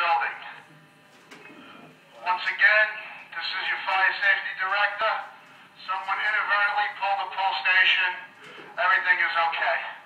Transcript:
building. Once again, this is your fire safety director. Someone inadvertently pulled the pull station. Everything is okay.